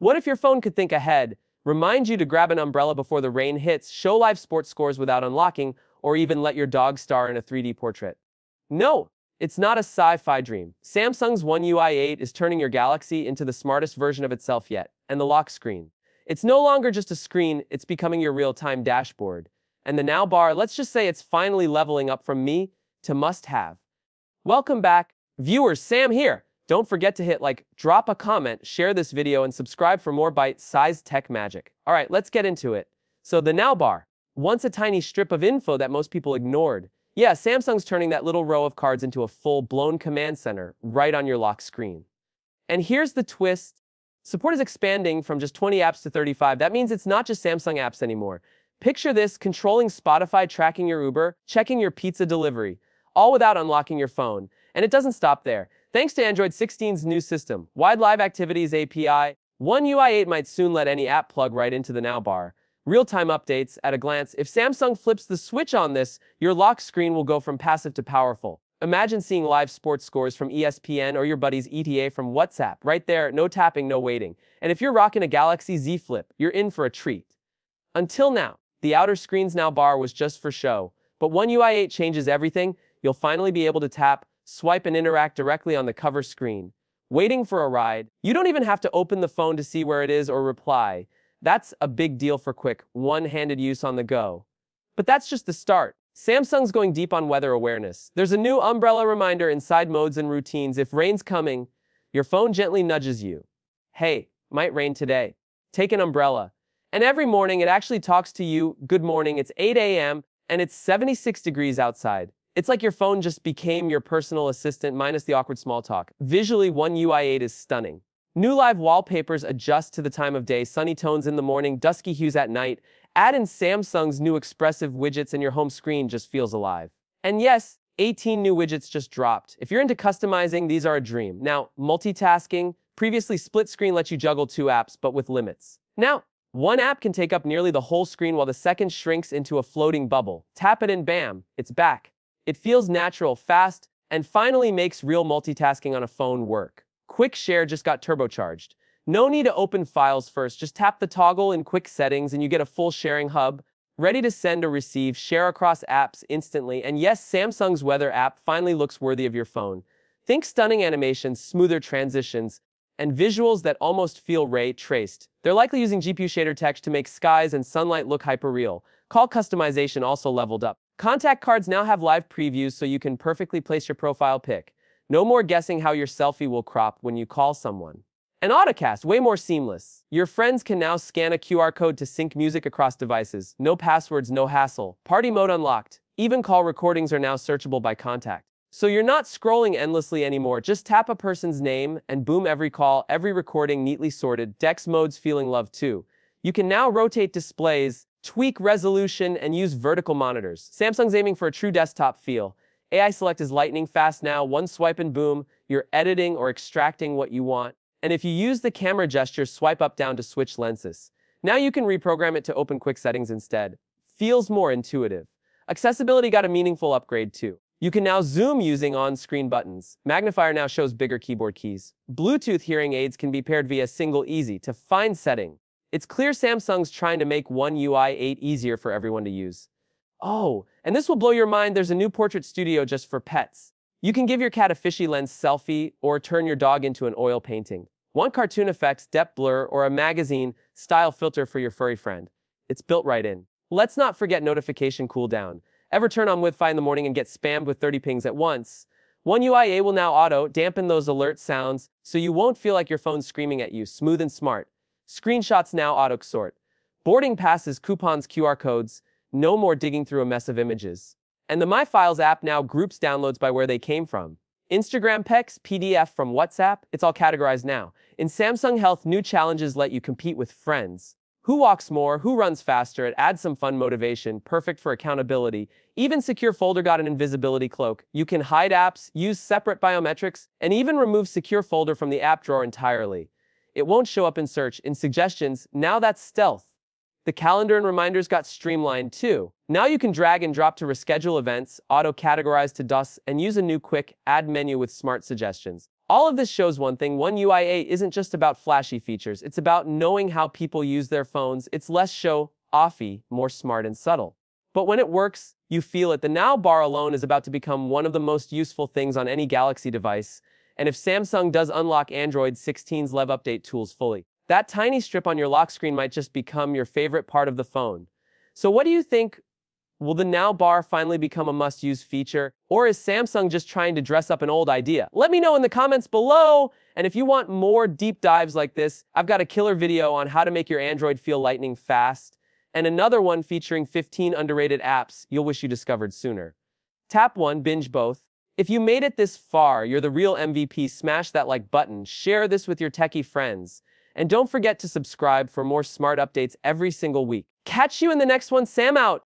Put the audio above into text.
What if your phone could think ahead, remind you to grab an umbrella before the rain hits, show live sports scores without unlocking, or even let your dog star in a 3D portrait? No, it's not a sci-fi dream. Samsung's One UI 8 is turning your Galaxy into the smartest version of itself yet, and the lock screen. It's no longer just a screen, it's becoming your real-time dashboard. And the Now bar, let's just say it's finally leveling up from me to must-have. Welcome back. Viewers, Sam here. Don't forget to hit like, drop a comment, share this video, and subscribe for more bite-sized tech magic. All right, let's get into it. So the Now bar, once a tiny strip of info that most people ignored. Yeah, Samsung's turning that little row of cards into a full-blown command center right on your lock screen. And here's the twist. Support is expanding from just 20 apps to 35. That means it's not just Samsung apps anymore. Picture this, controlling Spotify, tracking your Uber, checking your pizza delivery, all without unlocking your phone. And it doesn't stop there. Thanks to Android 16's new system, Wide Live Activities API, One UI 8 might soon let any app plug right into the Now bar. Real-time updates at a glance. If Samsung flips the switch on this, your lock screen will go from passive to powerful. Imagine seeing live sports scores from ESPN or your buddy's ETA from WhatsApp. Right there, no tapping, no waiting. And if you're rocking a Galaxy Z Flip, you're in for a treat. Until now, the outer screen's now bar was just for show. But One UI 8 changes everything. You'll finally be able to tap swipe and interact directly on the cover screen. Waiting for a ride, you don't even have to open the phone to see where it is or reply. That's a big deal for quick, one-handed use on the go. But that's just the start. Samsung's going deep on weather awareness. There's a new umbrella reminder inside modes and routines. If rain's coming, your phone gently nudges you. Hey, might rain today. Take an umbrella. And every morning it actually talks to you, good morning, it's 8 a.m., and it's 76 degrees outside. It's like your phone just became your personal assistant minus the awkward small talk. Visually, One UI 8 is stunning. New live wallpapers adjust to the time of day, sunny tones in the morning, dusky hues at night. Add in Samsung's new expressive widgets and your home screen just feels alive. And yes, 18 new widgets just dropped. If you're into customizing, these are a dream. Now, multitasking, previously split screen lets you juggle two apps, but with limits. Now, one app can take up nearly the whole screen while the second shrinks into a floating bubble. Tap it and bam, it's back. It feels natural, fast, and finally makes real multitasking on a phone work. Quick Share just got turbocharged. No need to open files first, just tap the toggle in quick settings and you get a full sharing hub, ready to send or receive, share across apps instantly, and yes, Samsung's weather app finally looks worthy of your phone. Think stunning animations, smoother transitions, and visuals that almost feel ray traced. They're likely using GPU shader tech to make skies and sunlight look hyper-real. Call customization also leveled up. Contact cards now have live previews so you can perfectly place your profile pic. No more guessing how your selfie will crop when you call someone. And Auracast, way more seamless. Your friends can now scan a QR code to sync music across devices. No passwords, no hassle. Party mode unlocked. Even call recordings are now searchable by contact. So you're not scrolling endlessly anymore. Just tap a person's name and boom, every call, every recording neatly sorted. Dex modes feeling love too. You can now rotate displays, tweak resolution, and use vertical monitors. Samsung's aiming for a true desktop feel. AI Select is lightning fast now, one swipe and boom, you're editing or extracting what you want. And if you use the camera gesture, swipe up down to switch lenses. Now you can reprogram it to open quick settings instead. Feels more intuitive. Accessibility got a meaningful upgrade too. You can now zoom using on-screen buttons. Magnifier now shows bigger keyboard keys. Bluetooth hearing aids can be paired via single easy to find setting. It's clear Samsung's trying to make One UI 8 easier for everyone to use. Oh, and this will blow your mind, there's a new portrait studio just for pets. You can give your cat a fisheye lens selfie or turn your dog into an oil painting. Want cartoon effects, depth blur, or a magazine style filter for your furry friend. It's built right in. Let's not forget notification cooldown. Ever turn on Wi-Fi in the morning and get spammed with 30 pings at once? One UI 8 will now auto dampen those alert sounds so you won't feel like your phone's screaming at you. Smooth and smart. Screenshots now auto-sort. Boarding passes, coupons, QR codes. No more digging through a mess of images. And the My Files app now groups downloads by where they came from. Instagram pics, PDF from WhatsApp, it's all categorized now. In Samsung Health, new challenges let you compete with friends. Who walks more? Who runs faster? It adds some fun motivation, perfect for accountability. Even Secure Folder got an invisibility cloak. You can hide apps, use separate biometrics, and even remove Secure Folder from the app drawer entirely. It won't show up in search. In suggestions, now that's stealth. The calendar and reminders got streamlined too. Now you can drag and drop to reschedule events, auto-categorize to-dos, and use a new quick add menu with smart suggestions. All of this shows one thing, One UI 8 isn't just about flashy features, it's about knowing how people use their phones. It's less show offy, more smart and subtle. But when it works, you feel it. The Now bar alone is about to become one of the most useful things on any Galaxy device, and if Samsung does unlock Android 16's Live update tools fully, that tiny strip on your lock screen might just become your favorite part of the phone. So what do you think? Will the Now bar finally become a must-use feature, or is Samsung just trying to dress up an old idea? Let me know in the comments below, and if you want more deep dives like this, I've got a killer video on how to make your Android feel lightning fast, and another one featuring 15 underrated apps you'll wish you discovered sooner. Tap one, binge both. If you made it this far, you're the real MVP. Smash that like button, share this with your techie friends, and don't forget to subscribe for more smart updates every single week. Catch you in the next one. Sam out.